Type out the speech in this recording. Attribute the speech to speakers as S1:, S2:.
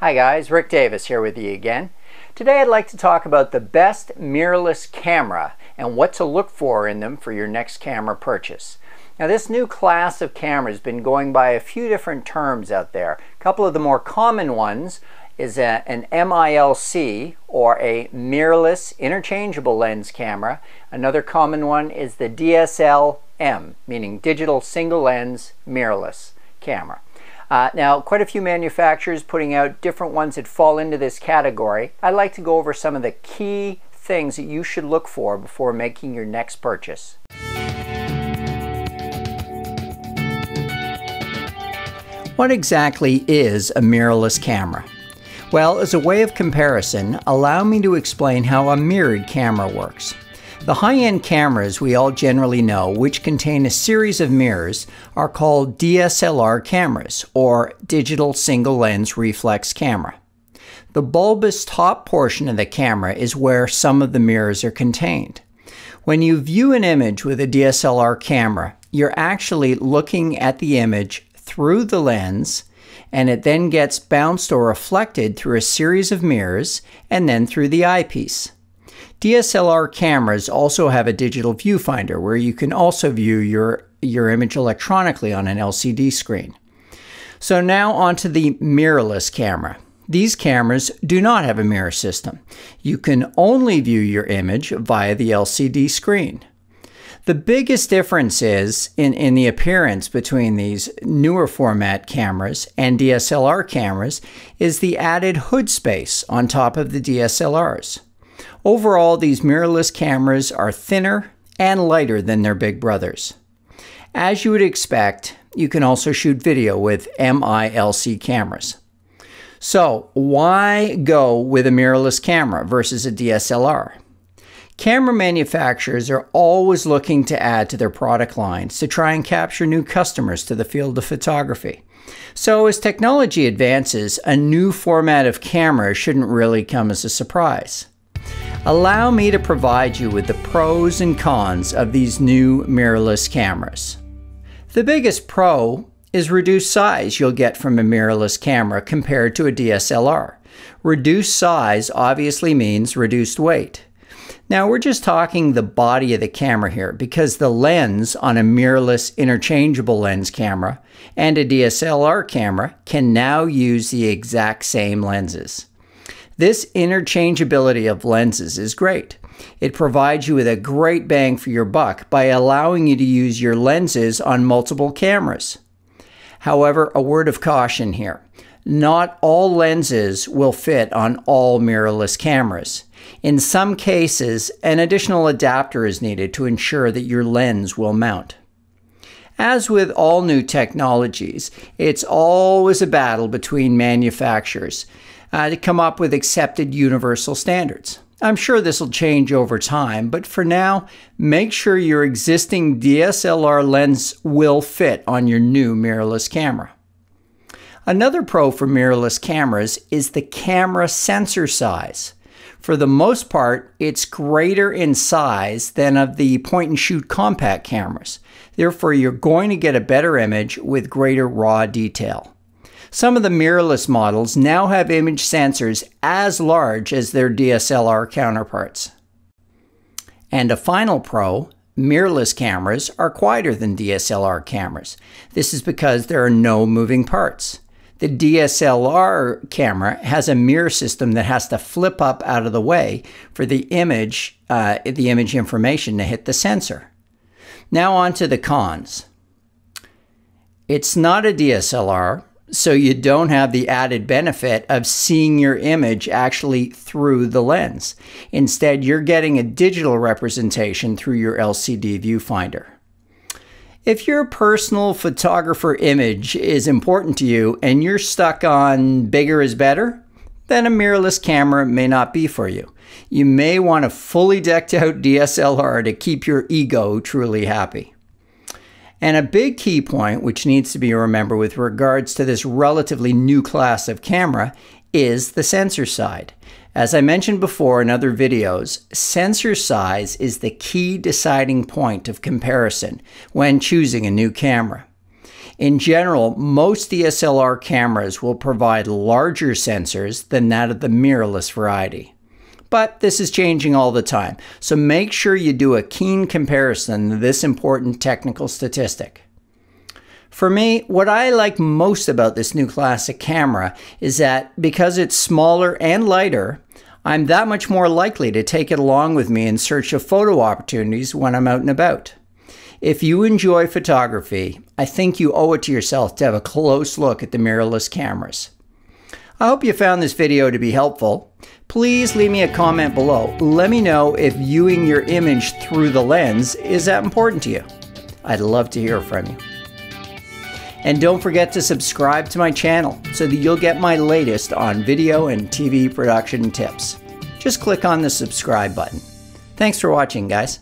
S1: Hi guys, Rick Davis here with you again. Today I'd like to talk about the best mirrorless camera and what to look for in them for your next camera purchase. Now this new class of cameras has been going by a few different terms out there. A couple of the more common ones is a, an MILC or a mirrorless interchangeable lens camera. Another common one is the DSLM, meaning digital single lens mirrorless camera. Uh, now, quite a few manufacturers putting out different ones that fall into this category. I'd like to go over some of the key things that you should look for before making your next purchase. What exactly is a mirrorless camera? Well, as a way of comparison, allow me to explain how a mirrored camera works. The high-end cameras we all generally know, which contain a series of mirrors, are called DSLR cameras, or digital single lens reflex camera. The bulbous top portion of the camera is where some of the mirrors are contained. When you view an image with a DSLR camera, you're actually looking at the image through the lens, and it then gets bounced or reflected through a series of mirrors and then through the eyepiece. DSLR cameras also have a digital viewfinder where you can also view your, your image electronically on an LCD screen. So now onto the mirrorless camera. These cameras do not have a mirror system. You can only view your image via the LCD screen. The biggest difference is in, in the appearance between these newer format cameras and DSLR cameras is the added hood space on top of the DSLRs. Overall, these mirrorless cameras are thinner and lighter than their big brothers. As you would expect, you can also shoot video with MILC cameras. So, why go with a mirrorless camera versus a DSLR? Camera manufacturers are always looking to add to their product lines to try and capture new customers to the field of photography. So, as technology advances, a new format of camera shouldn't really come as a surprise. Allow me to provide you with the pros and cons of these new mirrorless cameras. The biggest pro is reduced size you'll get from a mirrorless camera compared to a DSLR. Reduced size obviously means reduced weight. Now we're just talking the body of the camera here because the lens on a mirrorless interchangeable lens camera and a DSLR camera can now use the exact same lenses. This interchangeability of lenses is great. It provides you with a great bang for your buck by allowing you to use your lenses on multiple cameras. However, a word of caution here. Not all lenses will fit on all mirrorless cameras. In some cases, an additional adapter is needed to ensure that your lens will mount. As with all new technologies, it's always a battle between manufacturers uh, to come up with accepted universal standards. I'm sure this will change over time, but for now, make sure your existing DSLR lens will fit on your new mirrorless camera. Another pro for mirrorless cameras is the camera sensor size. For the most part, it's greater in size than of the point and shoot compact cameras. Therefore, you're going to get a better image with greater raw detail. Some of the mirrorless models now have image sensors as large as their DSLR counterparts. And a final pro, mirrorless cameras are quieter than DSLR cameras. This is because there are no moving parts. The DSLR camera has a mirror system that has to flip up out of the way for the image, uh, the image information to hit the sensor. Now on to the cons. It's not a DSLR, so you don't have the added benefit of seeing your image actually through the lens. Instead, you're getting a digital representation through your LCD viewfinder. If your personal photographer image is important to you and you're stuck on bigger is better, then a mirrorless camera may not be for you. You may want a fully decked out DSLR to keep your ego truly happy. And a big key point, which needs to be remembered with regards to this relatively new class of camera, is the sensor side. As I mentioned before in other videos, sensor size is the key deciding point of comparison when choosing a new camera. In general, most DSLR cameras will provide larger sensors than that of the mirrorless variety. But this is changing all the time, so make sure you do a keen comparison of this important technical statistic. For me, what I like most about this new classic camera is that because it's smaller and lighter, I'm that much more likely to take it along with me in search of photo opportunities when I'm out and about. If you enjoy photography, I think you owe it to yourself to have a close look at the mirrorless cameras. I hope you found this video to be helpful. Please leave me a comment below. Let me know if viewing your image through the lens is that important to you. I'd love to hear from you. And don't forget to subscribe to my channel so that you'll get my latest on video and TV production tips. Just click on the subscribe button. Thanks for watching, guys.